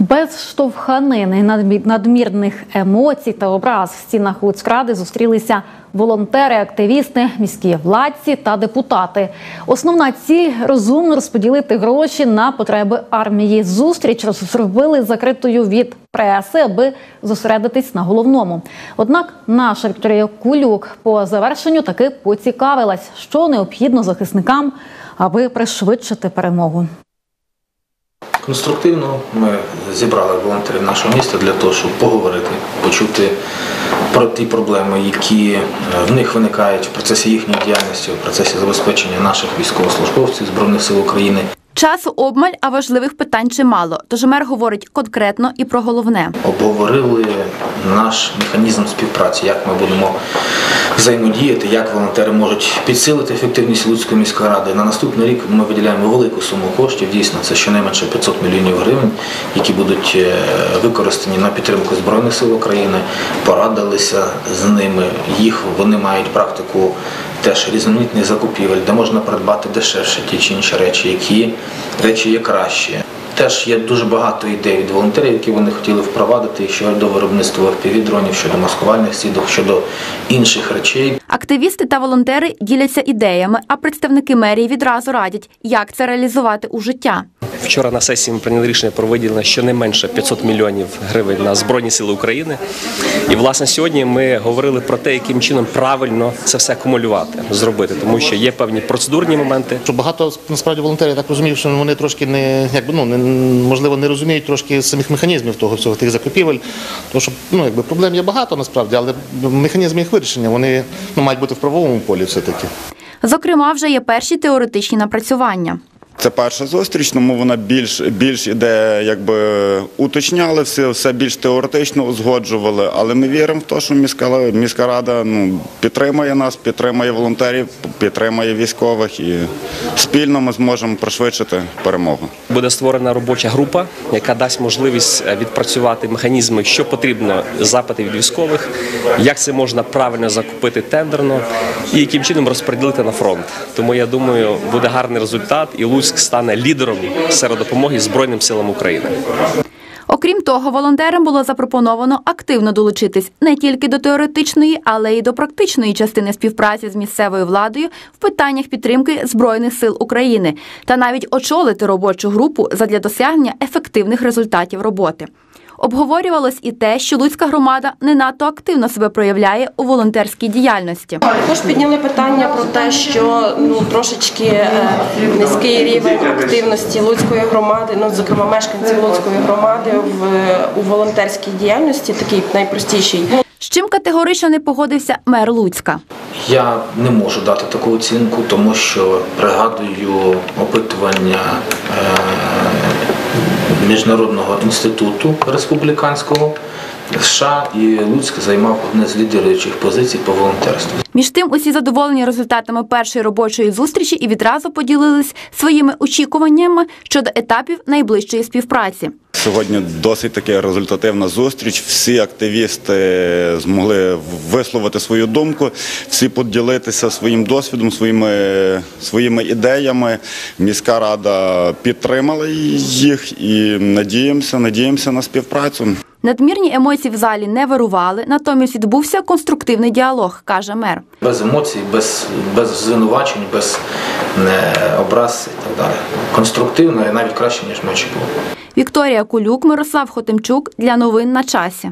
Без штовханини, надмірних емоцій та образ в стінах Луцькради зустрілися волонтери, активісти, міські владці та депутати. Основна ціль розумно розподілити гроші на потреби армії. Зустріч зробили закритою від преси, аби зосередитись на головному. Однак наша Вікторія Кулюк по завершенню таки поцікавилась, що необхідно захисникам, аби пришвидшити перемогу. Конструктивно ми зібрали волонтерів нашого міста для того, щоб поговорити, почути про ті проблеми, які е, в них виникають в процесі їхньої діяльності, в процесі забезпечення наших військовослужбовців Збройних сил України. Часу обмаль, а важливих питань чимало. Тож мер говорить конкретно і про головне. Обговорили наш механізм співпраці, як ми будемо взаємодіяти, як волонтери можуть підсилити ефективність Луцької міської ради. На наступний рік ми виділяємо велику суму коштів. Дійсно, це щонайменше 500 мільйонів гривень, які будуть е, використані на підтримку Збройних сил України. Порадилися з ними. Їх вони мають практику теж різноманітних закупівель, де можна придбати дешевше ті чи інші речі, які речі є кращі. Теж є дуже багато ідей від волонтерів, які вони хотіли впровадити щодо виробництва FPV-дронів, щодо маскувальних сіток, щодо інших речей. Активісти та волонтери діляться ідеями, а представники мерії відразу радять, як це реалізувати у життя. Вчора на сесії ми прийняли рішення про виділення щонайменше 500 мільйонів гривень на Збройні Сили України. І власне сьогодні ми говорили про те, яким чином правильно це все акумулювати, зробити, тому що є певні процедурні моменти. Що багато насправді волонтерів я так розумію, що вони трошки не якби ну не можливо не розуміють трошки самих механізмів того всього тих закупівель. Тому що ну якби проблем є багато насправді, але механізми їх вирішення вони мають бути в правовому полі все таки. Зокрема, вже є перші теоретичні напрацювання. Це перша зустріч, тому вона більш більш іде, якби уточняли все, все більш теоретично узгоджували. Але ми віримо в те, що міська міська рада ну підтримує нас, підтримує волонтерів, підтримує військових, і спільно ми зможемо пришвидшити перемогу. Буде створена робоча група, яка дасть можливість е, відпрацювати механізми, що потрібно запити від військових, як це можна правильно закупити тендерно і яким чином розподілити на фронт. Тому я думаю, буде гарний результат, і Луцьк стане лідером серед допомоги Збройним силам України. Окрім того, волонтерам було запропоновано активно долучитись не тільки до теоретичної, але й до практичної частини співпраці з місцевою владою в питаннях підтримки збройних сил України та навіть очолити робочу групу задля досягнення ефективних результатів роботи. Обговорювалось і те, що Луцька громада не надто активно себе проявляє у волонтерській діяльності. Також підняли питання про те, що ну трошечки е, низький рівень активності Луцької громади, ну зокрема мешканців Луцької громади в у волонтерській діяльності, такий найпростіший. З чим категорично не погодився мер Луцька. Я не можу дати таку оцінку, тому що пригадую опитування е, міжнародного інституту республіканського США, і Луцьк займав одне з лідируючих позицій по волонтерству. Між тим, усі задоволені результатами першої робочої зустрічі і відразу поділились своїми очікуваннями щодо етапів найближчої співпраці. Сьогодні досить таки результативна зустріч. Всі активісти змогли висловити свою думку, всі поділитися своїм досвідом, своїми своїми ідеями. Міська рада підтримала їх і надіємося, надіємося на співпрацю. Надмірні емоції в залі не вирували, натомість відбувся конструктивний діалог, каже мер. Без емоцій, без, без звинувачень, без не, образ і так далі. Конструктивно і навіть краще, ніж ми очікували. Вікторія Кулюк, Мирослав Хотимчук для новин на часі.